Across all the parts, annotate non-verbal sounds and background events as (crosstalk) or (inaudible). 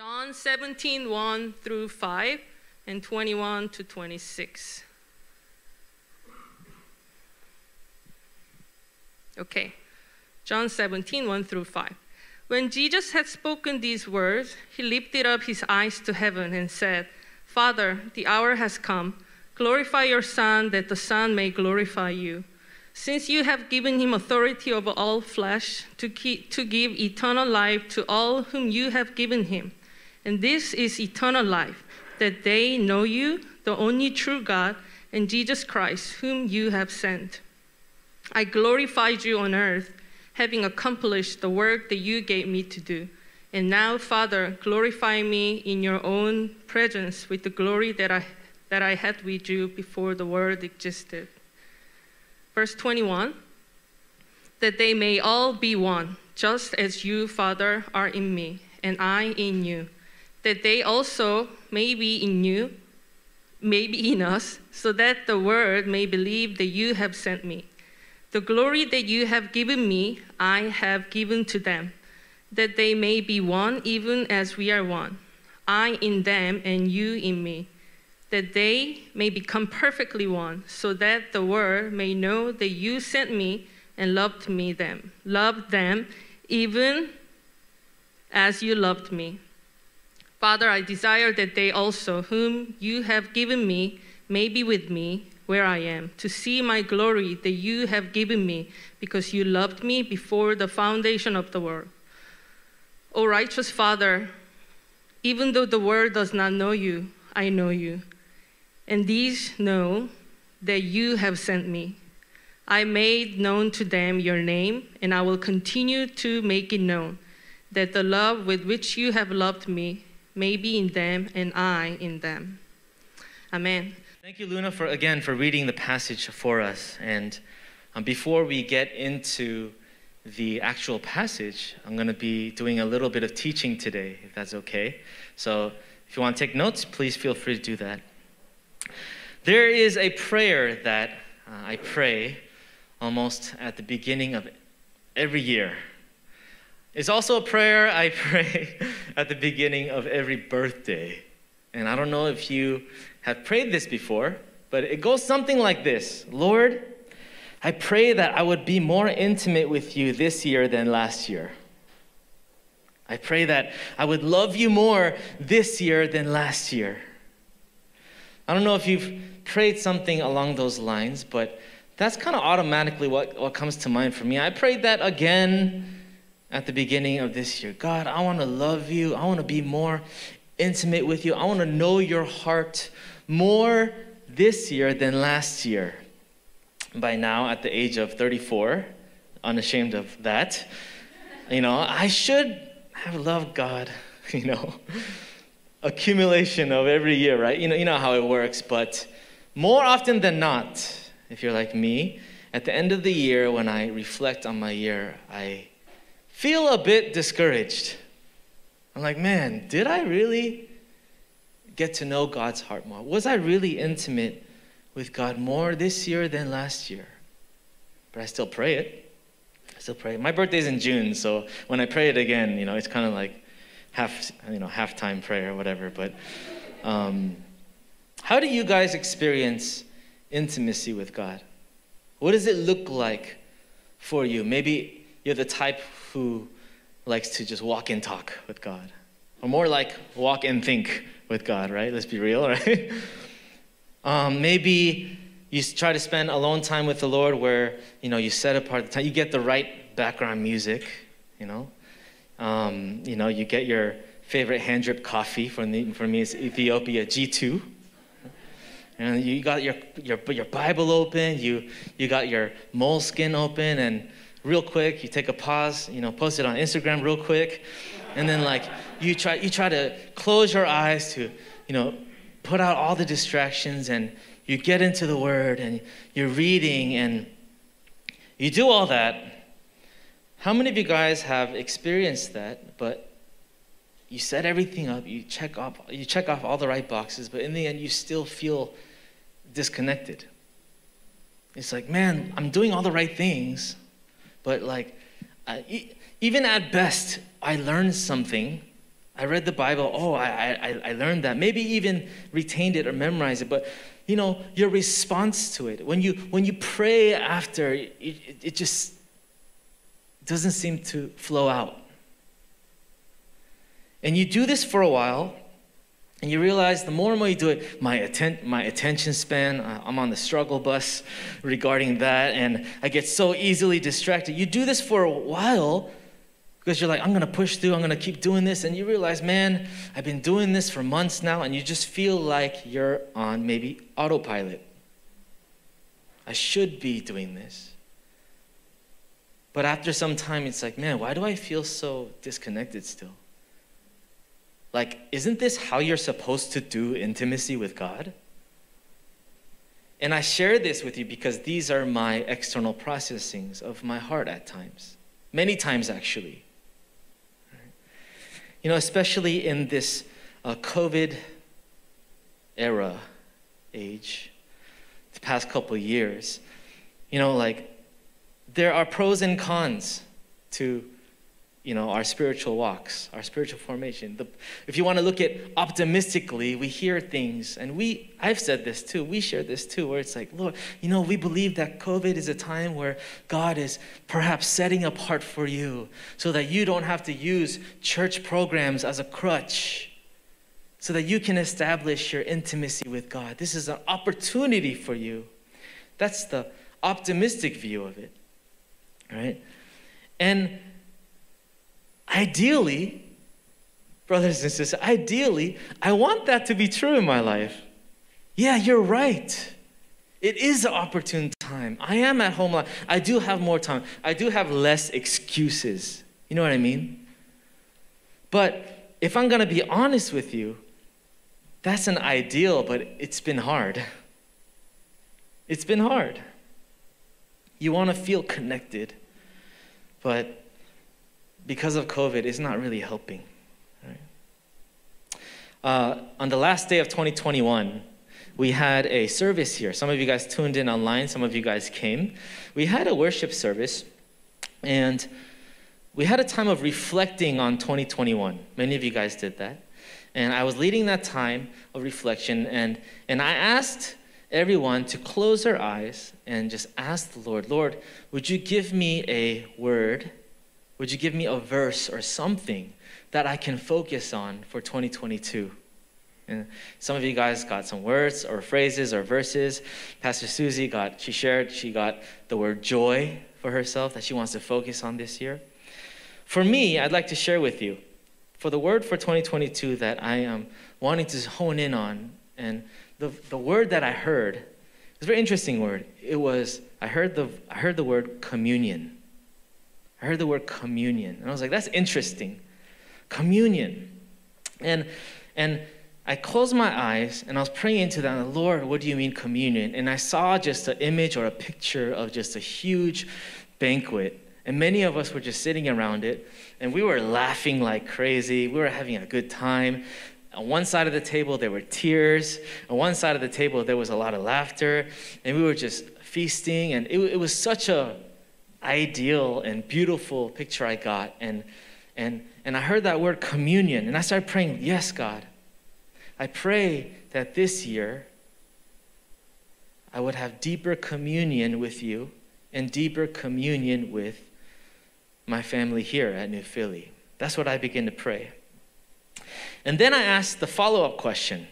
John 17, 1 through 5, and 21 to 26. Okay, John 17, 1 through 5. When Jesus had spoken these words, he lifted up his eyes to heaven and said, Father, the hour has come. Glorify your Son, that the Son may glorify you. Since you have given him authority over all flesh to, keep, to give eternal life to all whom you have given him. And this is eternal life, that they know you, the only true God, and Jesus Christ, whom you have sent. I glorified you on earth, having accomplished the work that you gave me to do. And now, Father, glorify me in your own presence with the glory that I, that I had with you before the world existed. Verse 21 that they may all be one, just as you, Father, are in me, and I in you, that they also may be in you, may be in us, so that the world may believe that you have sent me. The glory that you have given me, I have given to them, that they may be one even as we are one. I in them and you in me, that they may become perfectly one, so that the world may know that you sent me and loved me them, loved them even as you loved me. Father, I desire that they also, whom you have given me, may be with me where I am, to see my glory that you have given me, because you loved me before the foundation of the world. O righteous Father, even though the world does not know you, I know you. And these know that you have sent me. I made known to them your name, and I will continue to make it known, that the love with which you have loved me may be in them and I in them. Amen. Thank you, Luna, for again for reading the passage for us. And um, before we get into the actual passage, I'm going to be doing a little bit of teaching today, if that's okay. So if you want to take notes, please feel free to do that. There is a prayer that uh, I pray almost at the beginning of every year. It's also a prayer I (laughs) pray at the beginning of every birthday. And I don't know if you have prayed this before, but it goes something like this Lord, I pray that I would be more intimate with you this year than last year. I pray that I would love you more this year than last year. I don't know if you've prayed something along those lines, but that's kind of automatically what, what comes to mind for me. I prayed that again at the beginning of this year. God, I want to love you. I want to be more intimate with you. I want to know your heart more this year than last year. By now, at the age of 34, unashamed of that, you know, I should have loved God, (laughs) you know, accumulation of every year, right? You know, you know how it works, but more often than not, if you're like me, at the end of the year, when I reflect on my year, I feel a bit discouraged. I'm like, man, did I really get to know God's heart more? Was I really intimate with God more this year than last year? But I still pray it. I still pray. My birthday's in June, so when I pray it again, you know, it's kind of like half, you know, halftime prayer or whatever. But um, how do you guys experience intimacy with God? What does it look like for you? Maybe you're the type who likes to just walk and talk with God, or more like walk and think with God, right? Let's be real, (laughs) right? um, maybe you try to spend alone time with the Lord where, you know, you set apart the time, you get the right background music, you know. Um, you know, you get your favorite hand drip coffee, from the, for me it's Ethiopia G2. And you got your, your, your Bible open, you, you got your moleskin open, and real quick, you take a pause, you know, post it on Instagram real quick, and then like you try, you try to close your eyes to, you know, put out all the distractions, and you get into the Word, and you're reading, and you do all that. How many of you guys have experienced that, but you set everything up, you check off, you check off all the right boxes, but in the end, you still feel disconnected. It's like, man, I'm doing all the right things, but like, uh, even at best, I learned something. I read the Bible. Oh, I, I, I learned that. Maybe even retained it or memorized it. But, you know, your response to it, when you, when you pray after, it, it, it just doesn't seem to flow out. And you do this for a while, and you realize the more and more you do it, my, atten- my attention span, uh, I'm on the struggle bus regarding that, and I get so easily distracted. You do this for a while because you're like, I'm gonna push through, I'm gonna keep doing this, and you realize, man, I've been doing this for months now, and you just feel like you're on maybe autopilot. I should be doing this. But after some time, it's like, man, why do I feel so disconnected still? Like, isn't this how you're supposed to do intimacy with God? And I share this with you because these are my external processings of my heart at times. Many times, actually. You know, especially in this uh, COVID era, age, the past couple years, you know, like, there are pros and cons to you know, our spiritual walks, our spiritual formation. The, if you want to look at optimistically, we hear things, and we, I've said this too, we share this too, where it's like, Lord, you know, we believe that COVID is a time where God is perhaps setting apart for you so that you don't have to use church programs as a crutch, so that you can establish your intimacy with God. This is an opportunity for you. That's the optimistic view of it, right? And Ideally, brothers and sisters, ideally, I want that to be true in my life. Yeah, you're right. It is an opportune time. I am at home. I do have more time. I do have less excuses. You know what I mean? But if I'm going to be honest with you, that's an ideal, but it's been hard. It's been hard. You want to feel connected, but because of COVID, is not really helping. Uh, on the last day of 2021, we had a service here. Some of you guys tuned in online, some of you guys came. We had a worship service, and we had a time of reflecting on 2021. Many of you guys did that. And I was leading that time of reflection, and, and I asked everyone to close their eyes and just ask the Lord, Lord, would you give me a word would you give me a verse or something that I can focus on for 2022? And some of you guys got some words or phrases or verses. Pastor Susie got, she shared, she got the word joy for herself that she wants to focus on this year. For me, I'd like to share with you for the word for 2022 that I am wanting to hone in on. And the, the word that I heard, it was a very interesting word. It was, I heard the, I heard the word communion. I heard the word communion. And I was like, that's interesting. Communion. And, and I closed my eyes and I was praying into that. Lord, what do you mean communion? And I saw just an image or a picture of just a huge banquet. And many of us were just sitting around it and we were laughing like crazy. We were having a good time. On one side of the table, there were tears. On one side of the table, there was a lot of laughter. And we were just feasting. And it, it was such a ideal and beautiful picture I got. And, and, and I heard that word communion, and I started praying, Yes, God. I pray that this year I would have deeper communion with you and deeper communion with my family here at New Philly. That's what I begin to pray. And then I asked the follow up question.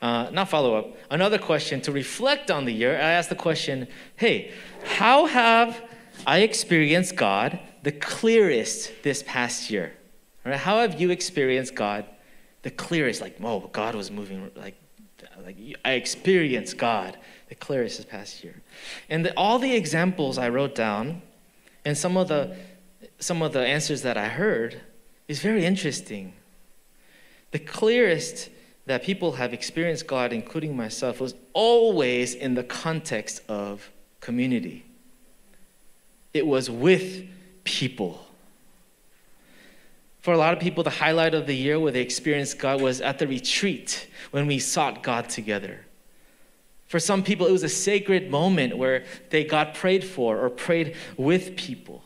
Uh, not follow up, another question to reflect on the year. I asked the question hey, how have I experienced God the clearest this past year? Right? How have you experienced God the clearest? Like, whoa, God was moving, like, like I experienced God the clearest this past year. And the, all the examples I wrote down and some of the some of the answers that I heard is very interesting. The clearest that people have experienced God, including myself, was always in the context of community. It was with people. For a lot of people, the highlight of the year where they experienced God was at the retreat when we sought God together. For some people, it was a sacred moment where they got prayed for or prayed with people.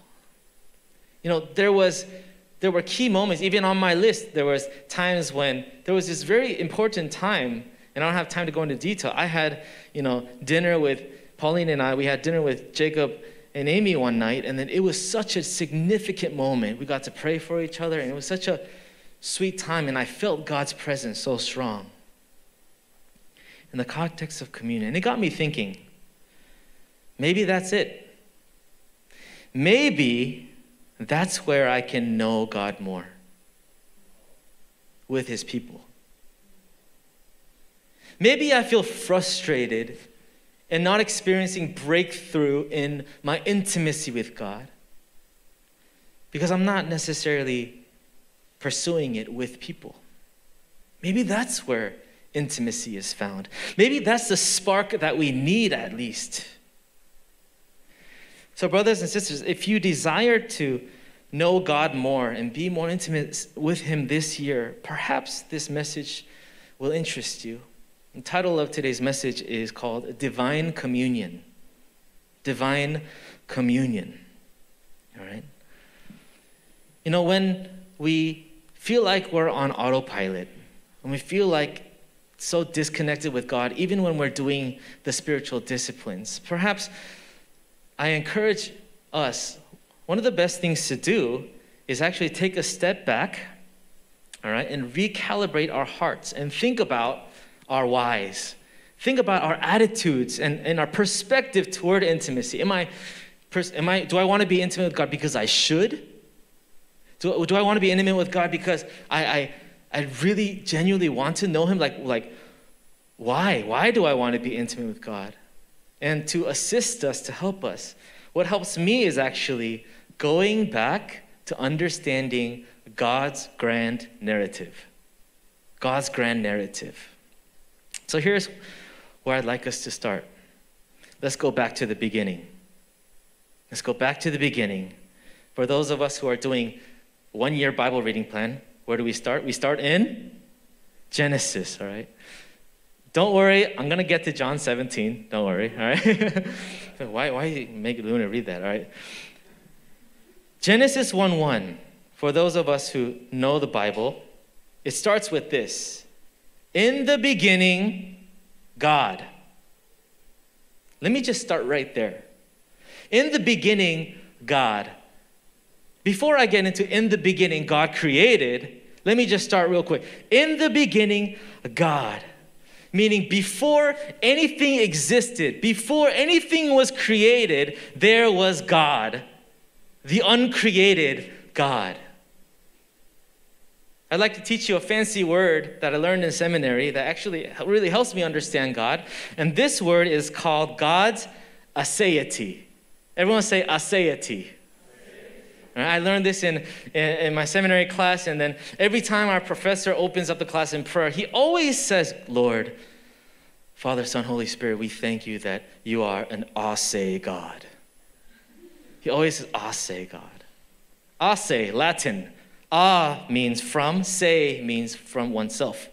You know, there was there were key moments, even on my list, there was times when there was this very important time, and I don't have time to go into detail. I had, you know, dinner with Pauline and I, we had dinner with Jacob and Amy one night, and then it was such a significant moment. We got to pray for each other, and it was such a sweet time, and I felt God's presence so strong. In the context of communion, And it got me thinking maybe that's it. Maybe that's where I can know God more with His people. Maybe I feel frustrated and not experiencing breakthrough in my intimacy with God because I'm not necessarily pursuing it with people. Maybe that's where intimacy is found. Maybe that's the spark that we need at least. So, brothers and sisters, if you desire to know God more and be more intimate with Him this year, perhaps this message will interest you. The title of today's message is called Divine Communion. Divine Communion. All right? You know, when we feel like we're on autopilot, when we feel like so disconnected with God, even when we're doing the spiritual disciplines, perhaps I encourage us, one of the best things to do is actually take a step back, all right, and recalibrate our hearts and think about our whys. Think about our attitudes and, and our perspective toward intimacy. Am I, am I, do I want to be intimate with God because I should? Do, do I want to be intimate with God because I, I, I really genuinely want to know Him? Like, like, why? Why do I want to be intimate with God? And to assist us, to help us. What helps me is actually going back to understanding God's grand narrative. God's grand narrative. So here's where I'd like us to start. Let's go back to the beginning. Let's go back to the beginning. For those of us who are doing one year Bible reading plan, where do we start? We start in Genesis, all right? Don't worry, I'm going to get to John 17. Don't worry, all right? (laughs) why, why make Luna read that, all right? Genesis 1 1, for those of us who know the Bible, it starts with this In the beginning, God. Let me just start right there. In the beginning, God. Before I get into in the beginning, God created, let me just start real quick. In the beginning, God meaning before anything existed, before anything was created, there was God, the uncreated God. I'd like to teach you a fancy word that I learned in seminary that actually really helps me understand God. And this word is called God's aseity. Everyone say aseity. I learned this in, in, in, my seminary class, and then every time our professor opens up the class in prayer, he always says, Lord, Father, Son, Holy Spirit, we thank you that you are an ase God. He always says, ase God. Ase, Latin. A means from, se means from oneself.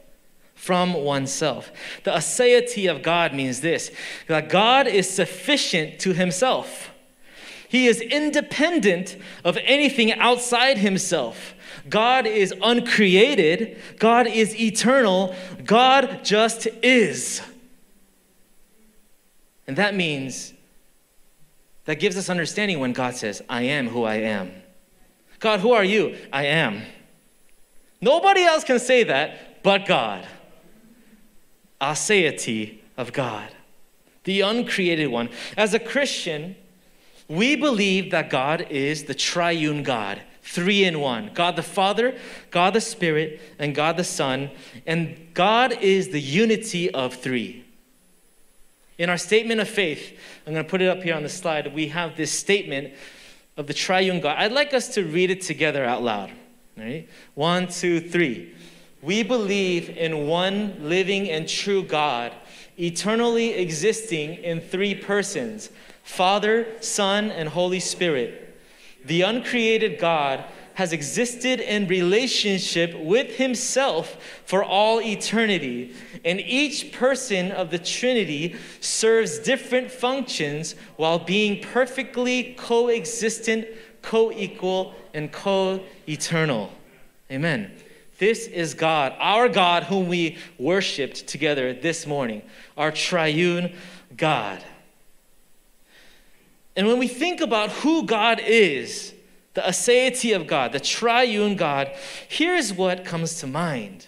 From oneself. The aseity of God means this that God is sufficient to himself. He is independent of anything outside himself. God is uncreated. God is eternal. God just is. And that means, that gives us understanding when God says, I am who I am. God, who are you? I am. Nobody else can say that but God. Aseity of God, the uncreated one. As a Christian, we believe that God is the triune God, three in one God the Father, God the Spirit, and God the Son. And God is the unity of three. In our statement of faith, I'm going to put it up here on the slide, we have this statement of the triune God. I'd like us to read it together out loud. Right? One, two, three. We believe in one living and true God, eternally existing in three persons Father, Son, and Holy Spirit. The uncreated God has existed in relationship with himself for all eternity. And each person of the Trinity serves different functions while being perfectly coexistent, co equal, and co eternal. Amen. This is God, our God, whom we worshiped together this morning, our triune God. And when we think about who God is, the aseity of God, the triune God, here's what comes to mind.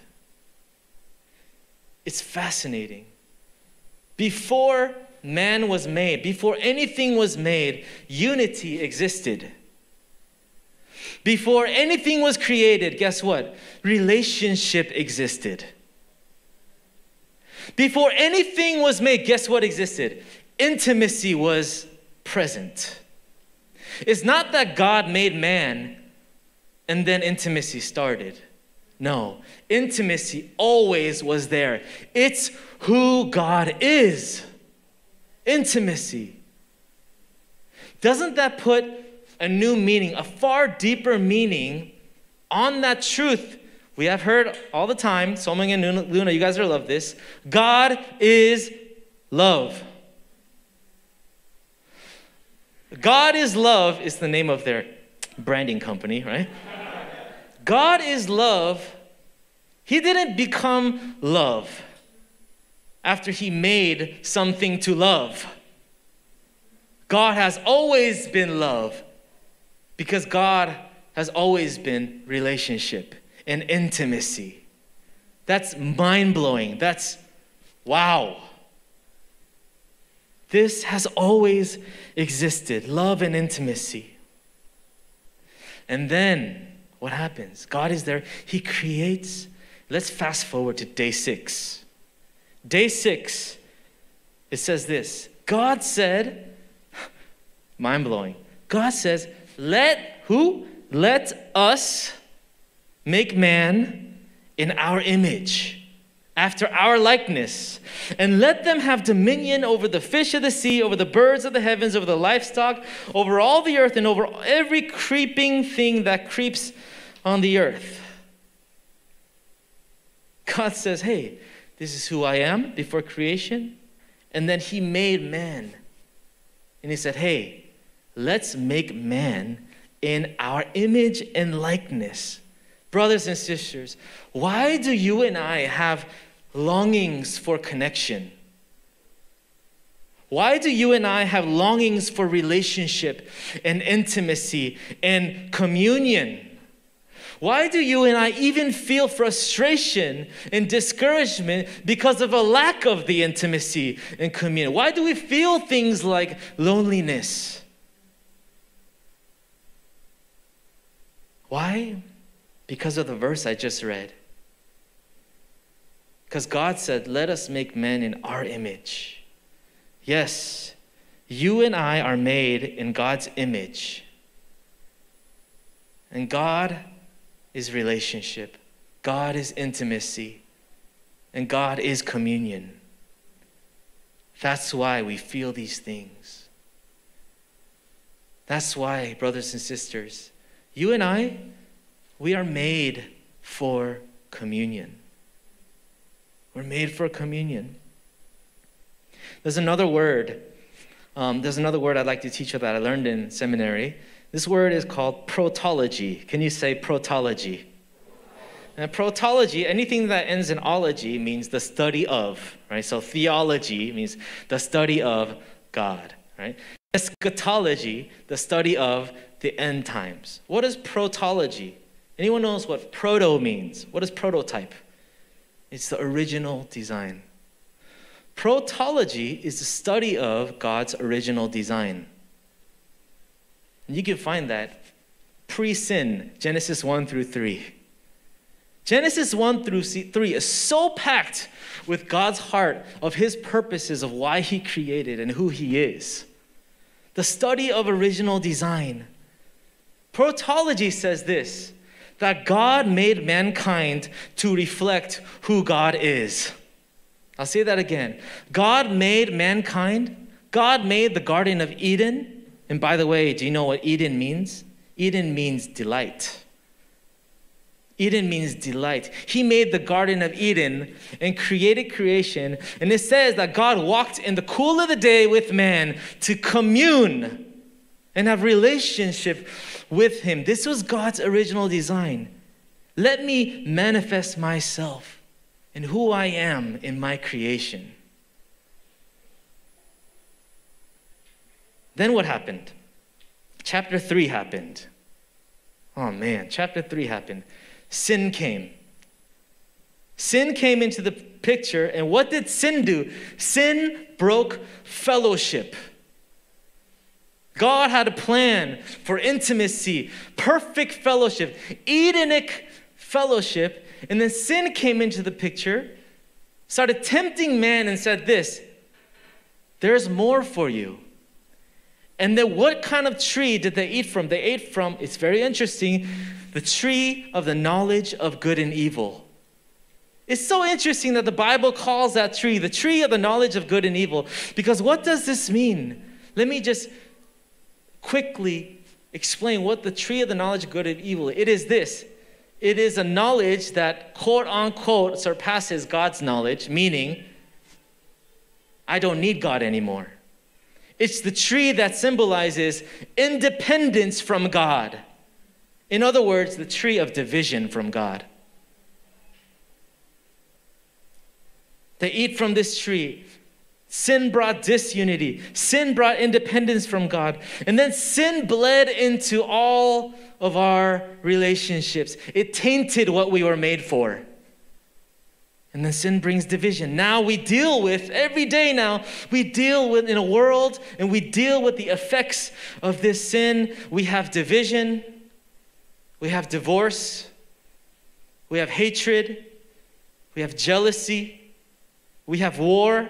It's fascinating. Before man was made, before anything was made, unity existed. Before anything was created, guess what? Relationship existed. Before anything was made, guess what existed? Intimacy was present. It's not that God made man and then intimacy started. No, intimacy always was there. It's who God is. Intimacy. Doesn't that put a new meaning, a far deeper meaning on that truth? We have heard all the time, Someng and Luna, you guys are love this. God is love. God is love is the name of their branding company, right? God is love. He didn't become love after he made something to love. God has always been love because God has always been relationship and intimacy. That's mind blowing. That's wow. This has always existed love and intimacy. And then what happens? God is there, He creates. Let's fast forward to day six. Day six, it says this God said, (sighs) mind blowing, God says, let who? Let us make man in our image after our likeness, and let them have dominion over the fish of the sea, over the birds of the heavens, over the livestock, over all the earth, and over every creeping thing that creeps on the earth. God says, Hey, this is who I am before creation. And then He made man. And He said, Hey, let's make man in our image and likeness. Brothers and sisters, why do you and I have longings for connection? Why do you and I have longings for relationship and intimacy and communion? Why do you and I even feel frustration and discouragement because of a lack of the intimacy and communion? Why do we feel things like loneliness? Why? Because of the verse I just read. Because God said, Let us make men in our image. Yes, you and I are made in God's image. And God is relationship, God is intimacy, and God is communion. That's why we feel these things. That's why, brothers and sisters, you and I, we are made for communion. We're made for communion. There's another word. Um, there's another word I'd like to teach you that I learned in seminary. This word is called protology. Can you say protology? And protology, anything that ends in ology means the study of, right? So theology means the study of God, right? Eschatology, the study of the end times. What is protology? Anyone knows what proto means? What is prototype? It's the original design. Protology is the study of God's original design. And you can find that pre sin, Genesis 1 through 3. Genesis 1 through 3 is so packed with God's heart of his purposes of why he created and who he is. The study of original design. Protology says this that God made mankind to reflect who God is. I'll say that again. God made mankind, God made the Garden of Eden. And by the way, do you know what Eden means? Eden means delight. Eden means delight. He made the Garden of Eden and created creation. And it says that God walked in the cool of the day with man to commune and have relationship with him. This was God's original design. Let me manifest myself and who I am in my creation. Then what happened? Chapter 3 happened. Oh man, chapter 3 happened. Sin came. Sin came into the picture, and what did sin do? Sin broke fellowship. God had a plan for intimacy, perfect fellowship, Edenic fellowship, and then sin came into the picture, started tempting man, and said, This, there's more for you. And then what kind of tree did they eat from? They ate from, it's very interesting, the tree of the knowledge of good and evil. It's so interesting that the Bible calls that tree the tree of the knowledge of good and evil. Because what does this mean? Let me just quickly explain what the tree of the knowledge of good and evil. It is this. It is a knowledge that quote unquote surpasses god's knowledge meaning i don't need god anymore. It's the tree that symbolizes independence from god. In other words the tree of division from god. They eat from this tree. Sin brought disunity. Sin brought independence from God. And then sin bled into all of our relationships. It tainted what we were made for. And then sin brings division. Now we deal with, every day now, we deal with in a world and we deal with the effects of this sin. We have division, we have divorce, we have hatred, we have jealousy, we have war,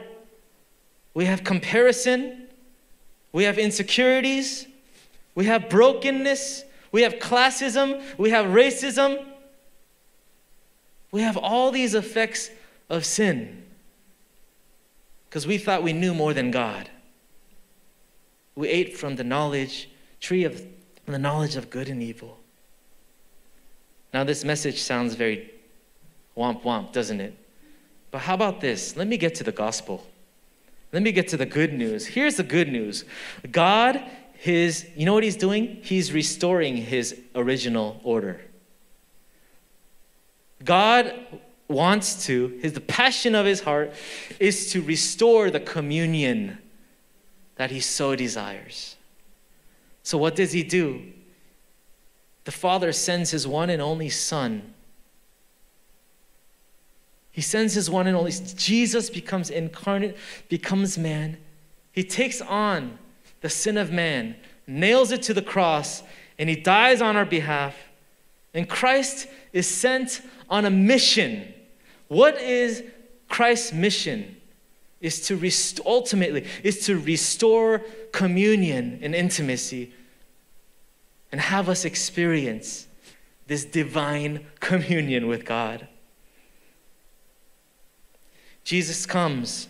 we have comparison, we have insecurities, we have brokenness, we have classism, we have racism. We have all these effects of sin because we thought we knew more than God. We ate from the knowledge, tree of the knowledge of good and evil. Now, this message sounds very womp womp, doesn't it? But how about this? Let me get to the gospel. Let me get to the good news. Here's the good news God, his, you know what he's doing? He's restoring his original order. God wants to, his, the passion of his heart is to restore the communion that he so desires. So, what does he do? The Father sends his one and only Son he sends his one and only. Jesus becomes incarnate, becomes man. He takes on the sin of man, nails it to the cross, and he dies on our behalf. And Christ is sent on a mission. What is Christ's mission? Is to rest- ultimately is to restore communion and intimacy and have us experience this divine communion with God. Jesus comes.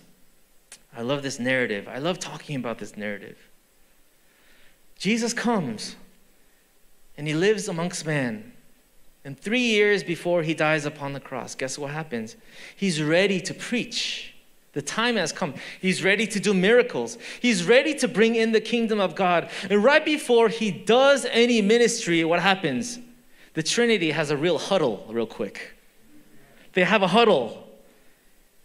I love this narrative. I love talking about this narrative. Jesus comes and he lives amongst man. And three years before he dies upon the cross, guess what happens? He's ready to preach. The time has come. He's ready to do miracles. He's ready to bring in the kingdom of God. And right before he does any ministry, what happens? The Trinity has a real huddle, real quick. They have a huddle.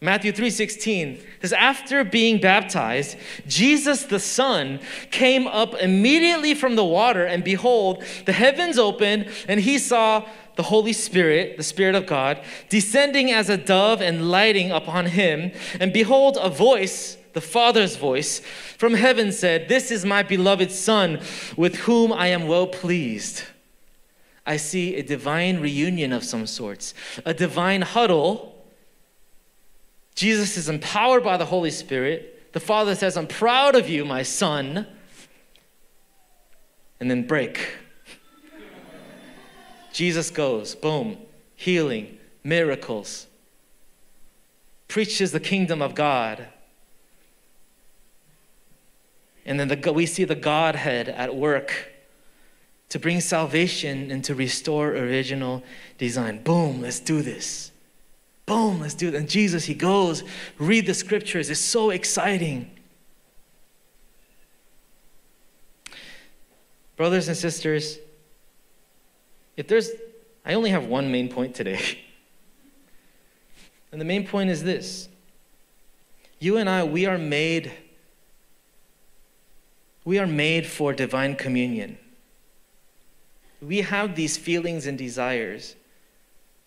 Matthew 3:16 says after being baptized Jesus the son came up immediately from the water and behold the heavens opened and he saw the Holy Spirit the spirit of God descending as a dove and lighting upon him. And behold a voice the father's voice from heaven said this is my beloved son with whom I am well pleased I see a divine reunion of some sorts a divine huddle Jesus is empowered by the Holy Spirit. The Father says, I'm proud of you, my son. And then break. Jesus goes, boom, healing, miracles, preaches the kingdom of God. And then the, we see the Godhead at work to bring salvation and to restore original design. Boom, let's do this. Boom, let's do it. And Jesus, he goes, read the scriptures. It's so exciting. Brothers and sisters, if there's, I only have one main point today. (laughs) And the main point is this you and I, we are made. We are made for divine communion. We have these feelings and desires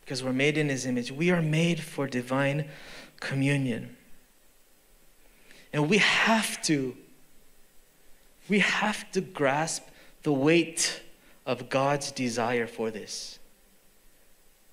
because we're made in His image. We are made for divine communion. And we have to, we have to grasp the weight of God's desire for this.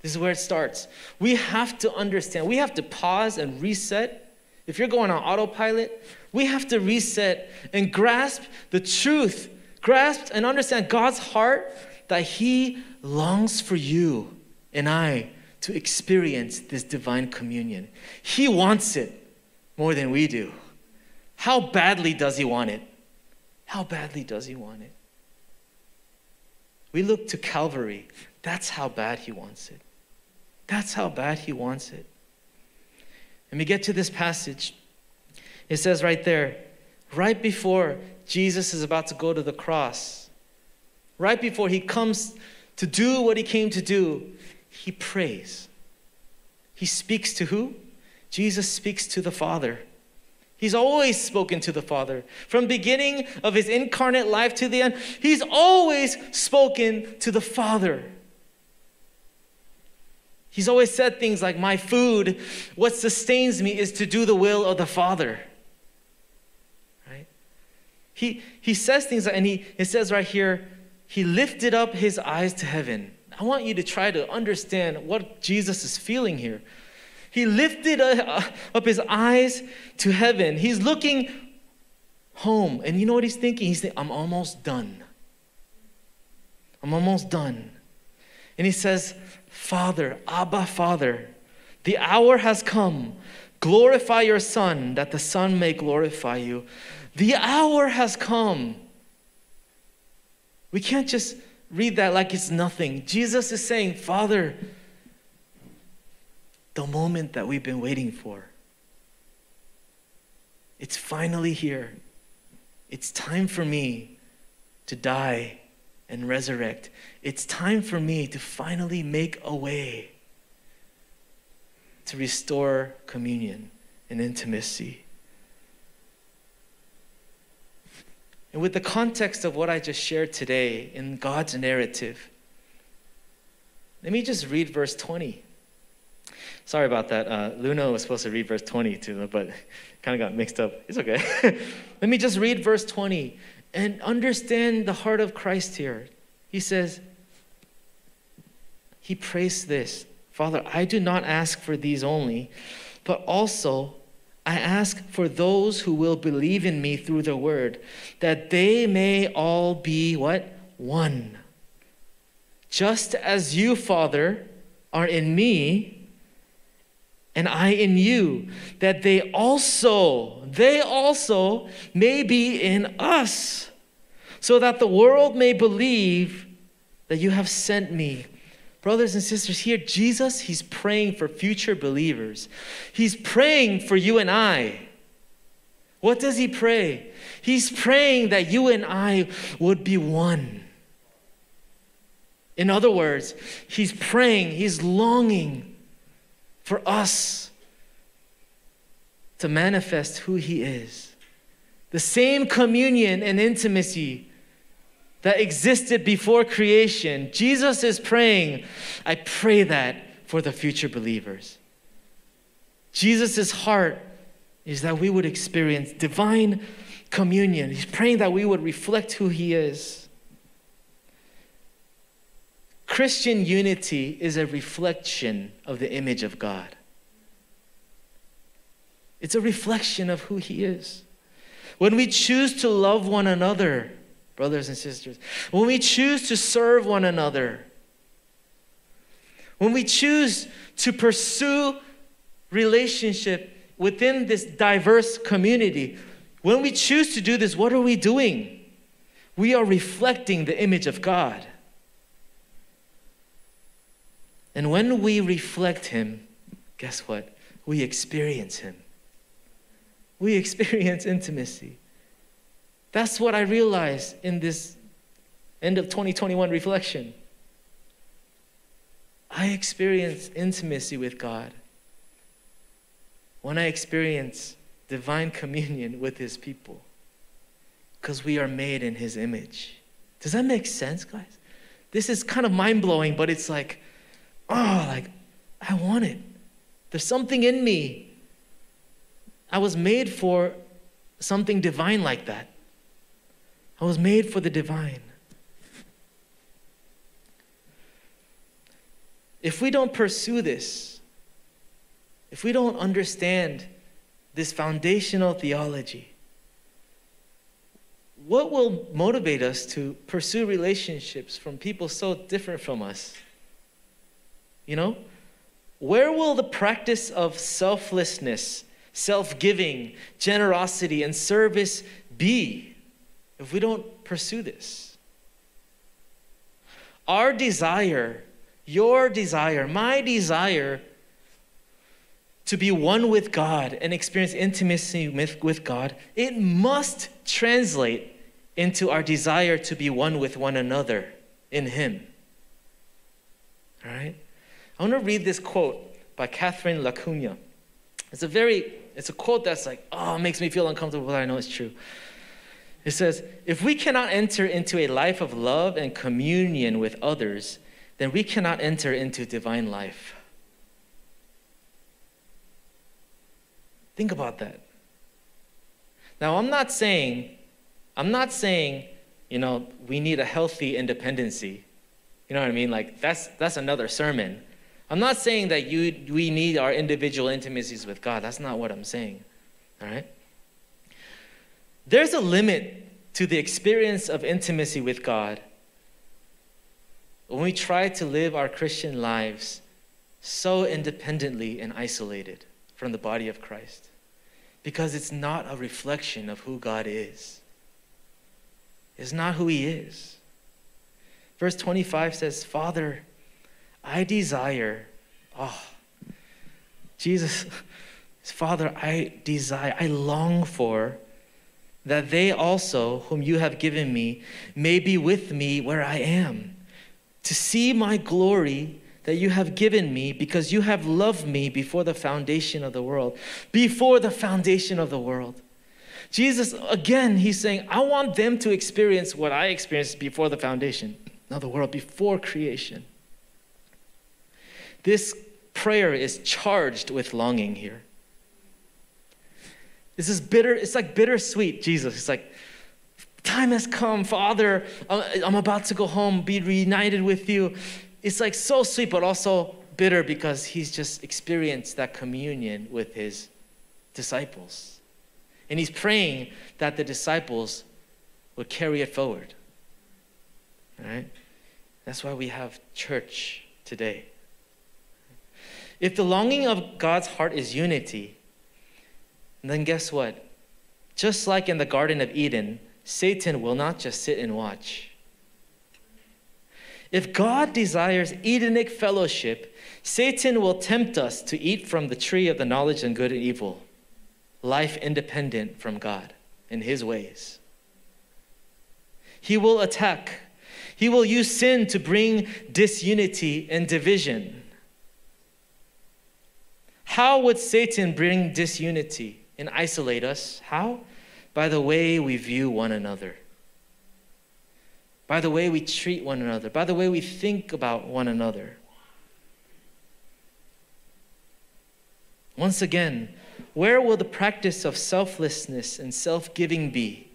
This is where it starts. We have to understand, we have to pause and reset. If you're going on autopilot, we have to reset and grasp the truth, grasp and understand God's heart that He longs for you and I to experience this divine communion. He wants it more than we do. How badly does He want it? How badly does He want it? We look to Calvary. That's how bad He wants it. That's how bad He wants it. And we get to this passage. It says right there, right before Jesus is about to go to the cross, right before He comes to do what He came to do, He prays. He speaks to who? Jesus speaks to the Father. He's always spoken to the Father. From beginning of his incarnate life to the end, he's always spoken to the Father. He's always said things like, My food, what sustains me is to do the will of the Father. Right? He, he says things, and he, it says right here, He lifted up his eyes to heaven. I want you to try to understand what Jesus is feeling here. He lifted up his eyes to heaven. He's looking home. And you know what he's thinking? He's thinking, I'm almost done. I'm almost done. And he says, Father, Abba, Father, the hour has come. Glorify your Son, that the Son may glorify you. The hour has come. We can't just read that like it's nothing. Jesus is saying, Father, the moment that we've been waiting for. It's finally here. It's time for me to die and resurrect. It's time for me to finally make a way to restore communion and intimacy. And with the context of what I just shared today in God's narrative, let me just read verse 20. Sorry about that. Uh, Luna was supposed to read verse 20 too, but kind of got mixed up. It's okay. (laughs) Let me just read verse 20 and understand the heart of Christ here. He says, He prays this Father, I do not ask for these only, but also I ask for those who will believe in me through the word, that they may all be what? One. Just as you, Father, are in me and I in you, that they also, they also may be in us, so that the world may believe that you have sent me. Brothers and sisters, here, Jesus, he's praying for future believers. He's praying for you and I. What does he pray? He's praying that you and I would be one. In other words, he's praying, he's longing for us to manifest who He is. The same communion and intimacy that existed before creation, Jesus is praying, I pray that for the future believers. Jesus' heart is that we would experience divine communion. He's praying that we would reflect who He is. Christian unity is a reflection of the image of God. It's a reflection of who He is. When we choose to love one another, brothers and sisters, when we choose to serve one another, when we choose to pursue relationship within this diverse community, when we choose to do this, what are we doing? We are reflecting the image of God. And when we reflect Him, guess what? We experience Him. We experience intimacy. That's what I realized in this End of 2021 reflection. I experience intimacy with God when I experience divine communion with His people because we are made in His image. Does that make sense, guys? This is kind of mind blowing, but it's like, oh, like, I want it. There's something in me. I was made for something divine like that. I was made for the divine. If we don't pursue this, if we don't understand this foundational theology, what will motivate us to pursue relationships from people so different from us? You know? Where will the practice of selflessness, self giving, generosity, and service be if we don't pursue this? Our desire your desire, my desire to be one with God and experience intimacy with, with God, it must translate into our desire to be one with one another in Him. All right? I want to read this quote by Catherine LaCugna. It's a very, it's a quote that's like, oh, it makes me feel uncomfortable, but I know it's true. It says, if we cannot enter into a life of love and communion with others, then we cannot enter into divine life. Think about that. Now, I'm not saying, I'm not saying, you know, we need a healthy independency. You know what I mean? Like that's that's another sermon. I'm not saying that you we need our individual intimacies with God. That's not what I'm saying. All right? There's a limit to the experience of intimacy with God when we try to live our Christian lives so independently and isolated from the body of Christ because it's not a reflection of who God is. It's not who He is. Verse 25 says, Father, I desire, oh, Jesus, (laughs) Father, I desire, I long for that they also, whom you have given me, may be with me where I am to see my glory that you have given me because you have loved me before the foundation of the world. Before the foundation of the world. Jesus, again, he's saying, I want them to experience what I experienced before the foundation of the world, before creation. This prayer is charged with longing here. This is bitter, it's like bittersweet, Jesus. It's like, time has come, Father. Uh, I'm about to go home, be reunited with you. It's like so sweet, but also bitter because he's just experienced that communion with his disciples. And he's praying that the disciples would carry it forward. All right? That's why we have church today. If the longing of God's heart is unity, then guess what? Just like in the Garden of Eden, Satan will not just sit and watch. If God desires Edenic fellowship, Satan will tempt us to eat from the tree of the knowledge of good and evil, life independent from God in his ways. He will attack. He will use sin to bring disunity and division. How would Satan bring disunity and isolate us? How? by the way we view one another, by the way we treat one another, by the way we think about one another. Once again, where will the practice of selflessness and self giving be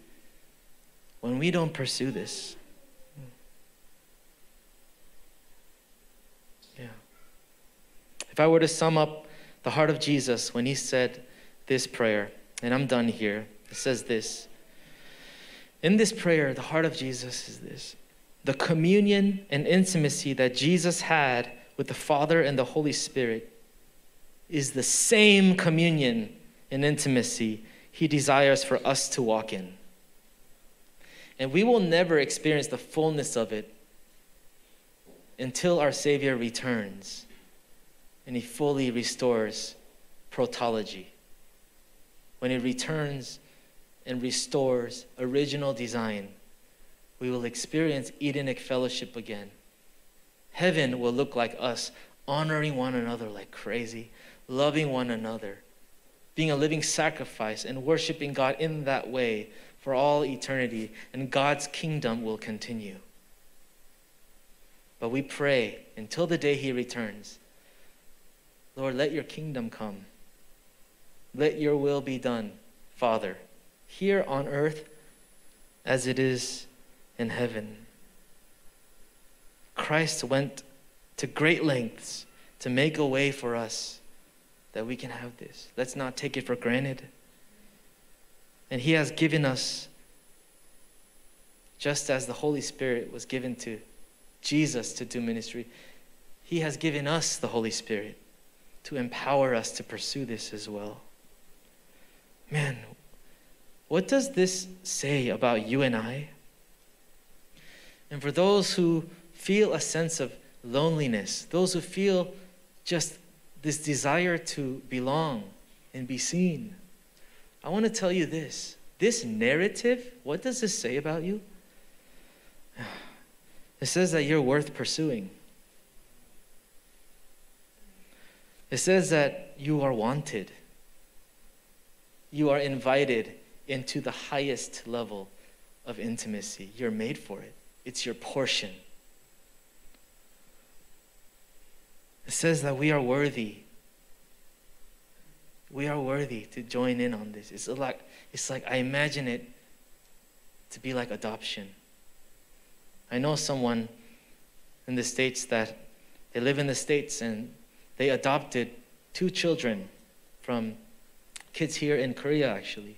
when we don't pursue this? Yeah. If I were to sum up the heart of Jesus when he said this prayer, and I'm done here. It says this In this prayer, the heart of Jesus is this the communion and intimacy that Jesus had with the Father and the Holy Spirit is the same communion and intimacy he desires for us to walk in. And we will never experience the fullness of it until our Savior returns and he fully restores protology. When he returns and restores original design we will experience Edenic fellowship again. Heaven will look like us, honoring one another like crazy, loving one another, being a living sacrifice, and worshiping God in that way for all eternity, and God's kingdom will continue. But we pray until the day He returns Lord, let your kingdom come. Let your will be done, Father, here on earth as it is in heaven. Christ went to great lengths to make a way for us that we can have this. Let's not take it for granted. And He has given us, just as the Holy Spirit was given to Jesus to do ministry, He has given us the Holy Spirit to empower us to pursue this as well. Man, what does this say about you and I? And for those who feel a sense of loneliness, those who feel just this desire to belong and be seen, I want to tell you this. This narrative, what does this say about you? It says that you're worth pursuing. It says that you are wanted. You are invited into the highest level of intimacy. You're made for it, it's your portion. It says that we are worthy. We are worthy to join in on this. It's like, it's like I imagine it to be like adoption. I know someone in the States that they live in the States and they adopted two children from kids here in Korea, actually.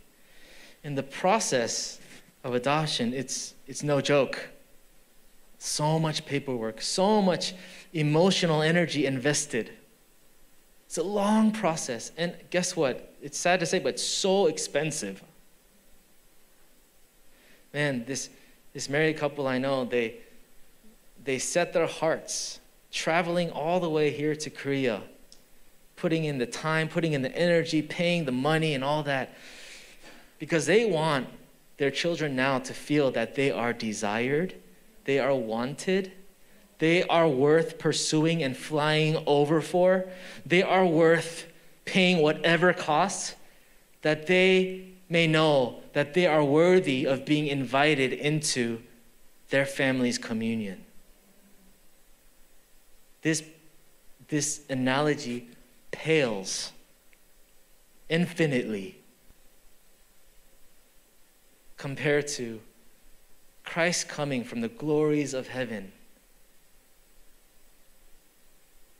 In the process of adoption, it's, it's no joke. So much paperwork, so much emotional energy invested. It's a long process. And guess what? It's sad to say, but so expensive. Man, this, this married couple I know, they, they set their hearts traveling all the way here to Korea, putting in the time, putting in the energy, paying the money, and all that, because they want their children now to feel that they are desired, they are wanted, they are worth pursuing and flying over for, they are worth paying whatever costs, that they may know that they are worthy of being invited into their family's communion. This, this analogy pales infinitely compared to Christ coming from the glories of heaven,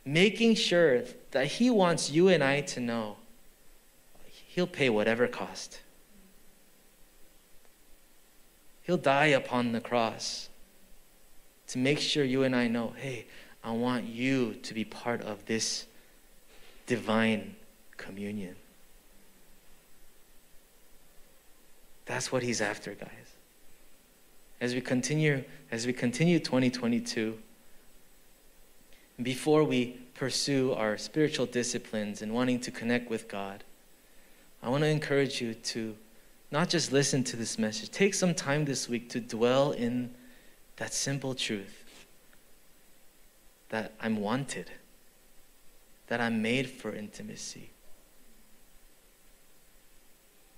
making sure that He wants you and I to know He'll pay whatever cost. He'll die upon the cross to make sure you and I know hey, I want you to be part of this divine communion. That's what he's after, guys. As we continue, as we continue 2022, before we pursue our spiritual disciplines and wanting to connect with God, I want to encourage you to not just listen to this message, take some time this week to dwell in that simple truth that I'm wanted, that I'm made for intimacy.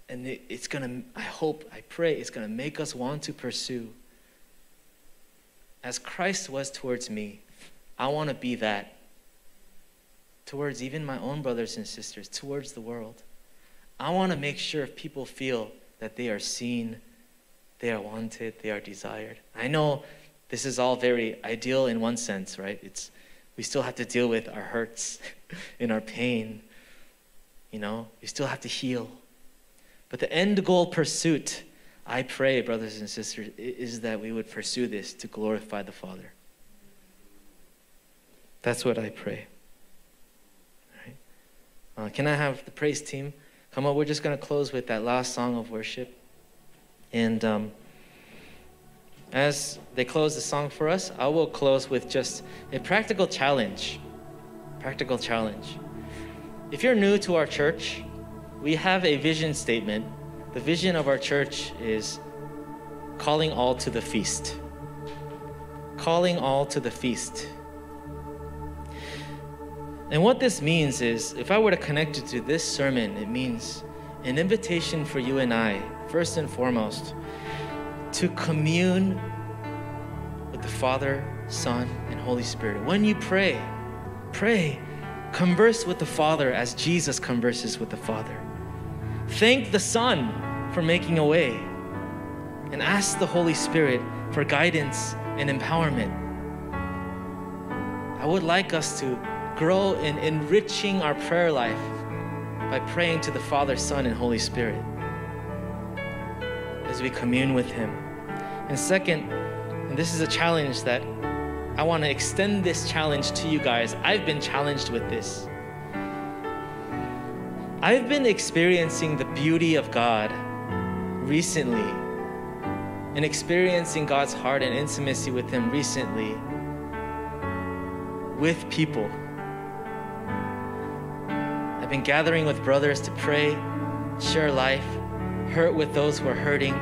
And it, it's going to, I hope, I pray, it's going to make us want to pursue. As Christ was towards me, I want to be that towards even my own brothers and sisters, towards the world. I want to make sure if people feel that they are seen, they are wanted, they are desired. I know this is all very ideal in one sense, right? It's we still have to deal with our hurts (laughs) and our pain. You know, we still have to heal. But the end goal pursuit, I pray, brothers and sisters, is that we would pursue this to glorify the Father. That's what I pray. Right? Uh, can I have the praise team come up? We're just going to close with that last song of worship. And um, as they close the song for us, I will close with just a practical challenge. Practical challenge. If you're new to our church, we have a vision statement. The vision of our church is calling all to the feast. Calling all to the feast. And what this means is, if I were to connect it to this sermon, it means an invitation for you and I, first and foremost, to commune with the Father, Son, and Holy Spirit. When you pray, pray, converse with the Father as Jesus converses with the Father. Thank the Son for making a way, and ask the Holy Spirit for guidance and empowerment. I would like us to grow in enriching our prayer life by praying to the Father, Son, and Holy Spirit as we commune with Him. And second, and this is a challenge that I want to extend this challenge to you guys. I've been challenged with this. I've been experiencing the beauty of God recently and experiencing God's heart and intimacy with Him recently with people. I've been gathering with brothers to pray, share life, hurt with those who are hurting,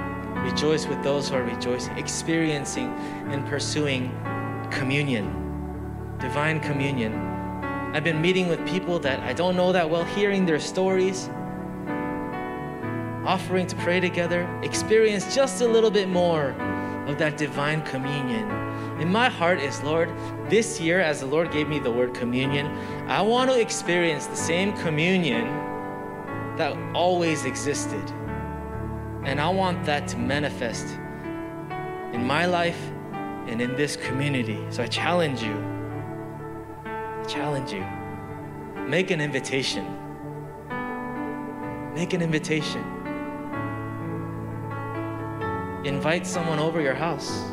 rejoice with those who are rejoicing, experiencing and pursuing communion, divine communion. I've been meeting with people that I don't know that well, hearing their stories, offering to pray together, experience just a little bit more of that divine communion. And my heart is, Lord, this year, as the Lord gave me the word communion, I want to experience the same communion that always existed. And I want that to manifest in my life and in this community. So I challenge you. I challenge you. Make an invitation. Make an invitation. Invite someone over your house.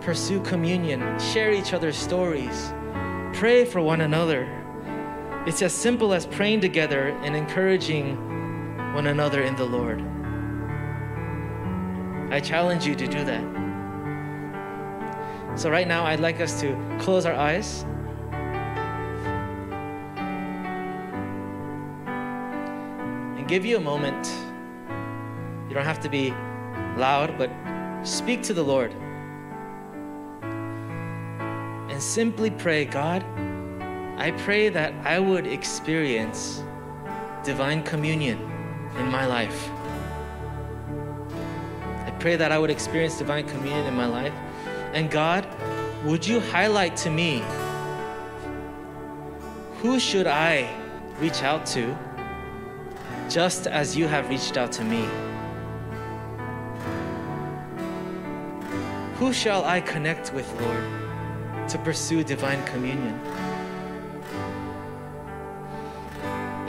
Pursue communion. Share each other's stories. Pray for one another. It's as simple as praying together and encouraging one another in the Lord. I challenge you to do that. So, right now, I'd like us to close our eyes. And give you a moment. You don't have to be loud, but speak to the Lord. And simply pray, God, I pray that I would experience divine communion in my life. I pray that I would experience divine communion in my life. And God, would you highlight to me who should I reach out to just as you have reached out to me? Who shall I connect with, Lord, to pursue divine communion?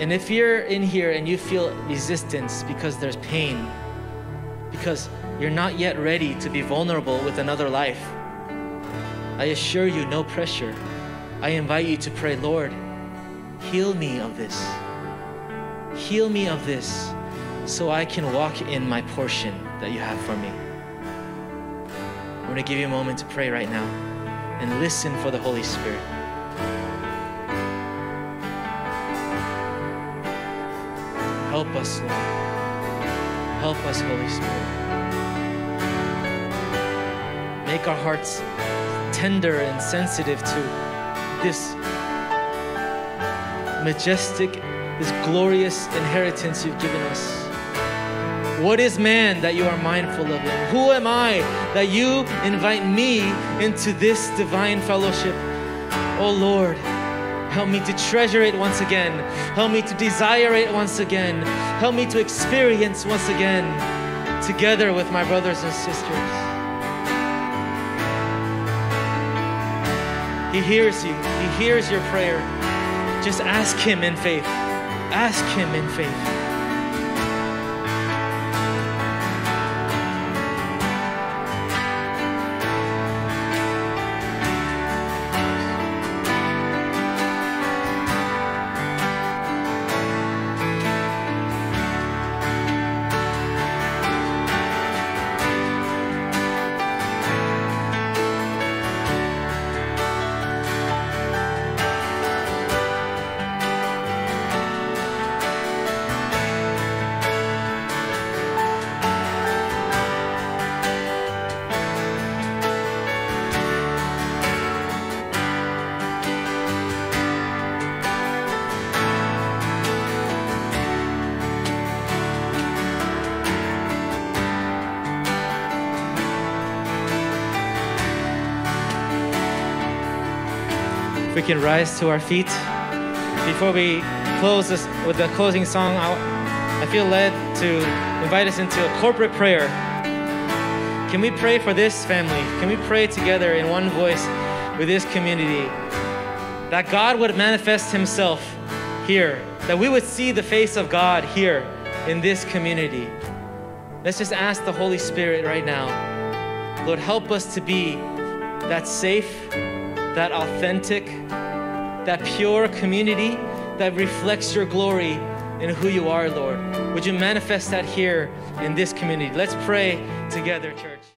And if you're in here and you feel resistance because there's pain, because you're not yet ready to be vulnerable with another life, I assure you, no pressure. I invite you to pray, Lord, heal me of this. Heal me of this so I can walk in my portion that you have for me. I'm going to give you a moment to pray right now and listen for the Holy Spirit. Us, Lord. Help us, Holy Spirit. Make our hearts tender and sensitive to this majestic, this glorious inheritance you've given us. What is man that you are mindful of him? Who am I that you invite me into this divine fellowship? Oh Lord, help me to treasure it once again. Help me to desire it once again. Help me to experience once again together with my brothers and sisters. He hears you. He hears your prayer. Just ask Him in faith. Ask Him in faith. Can rise to our feet. Before we close this with the closing song, I, I feel led to invite us into a corporate prayer. Can we pray for this family? Can we pray together in one voice with this community that God would manifest Himself here, that we would see the face of God here in this community? Let's just ask the Holy Spirit right now. Lord, help us to be that safe, that authentic, that pure community that reflects your glory in who you are, Lord. Would you manifest that here in this community? Let's pray together, church.